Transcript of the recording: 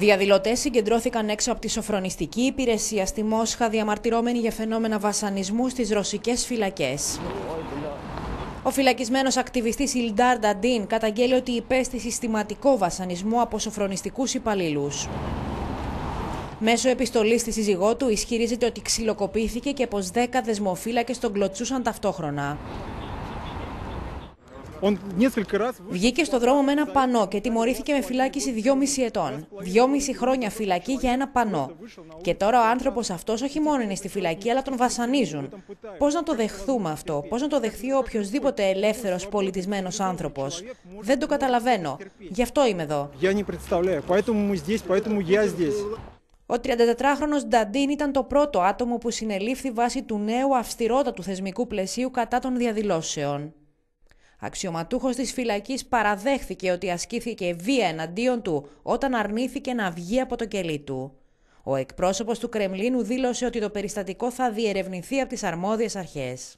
Διαδηλωτές συγκεντρώθηκαν έξω από τη σοφρονιστική υπηρεσία στη Μόσχα διαμαρτυρώμενοι για φαινόμενα βασανισμού στις ρωσικές φυλακές. Ο φυλακισμένος ακτιβιστής Ιλντάρ Νταντίν καταγγέλει ότι υπέστη συστηματικό βασανισμό από σοφρονιστικούς υπαλλήλους. Μέσω επιστολής στη σύζυγό του ισχυρίζεται ότι ξυλοκοπήθηκε και πως 10 δεσμοφύλακες τον κλωτσούσαν ταυτόχρονα. Βγήκε στο δρόμο με ένα πανό και τιμωρήθηκε με φυλάκιση 2,5 ετών. 2,5 χρόνια φυλακή για ένα πανό. Και τώρα ο άνθρωπος αυτός όχι μόνο είναι στη φυλακή, αλλά τον βασανίζουν. Πώς να το δεχθούμε αυτό, πώς να το δεχθεί οποιοδήποτε ελεύθερος πολιτισμένος άνθρωπος. Δεν το καταλαβαίνω. Γι' αυτό είμαι εδώ. Ο 34χρονος Νταντίν ήταν το πρώτο άτομο που συνελήφθη βάσει του νέου αυστηρότατου θεσμικού πλαισίου κατά των διαδηλώσεων. Αξιωματούχος της φυλακής παραδέχθηκε ότι ασκήθηκε βία εναντίον του όταν αρνήθηκε να βγει από το κελί του. Ο εκπρόσωπος του Κρεμλίνου δήλωσε ότι το περιστατικό θα διερευνηθεί από τις αρμόδιες αρχές.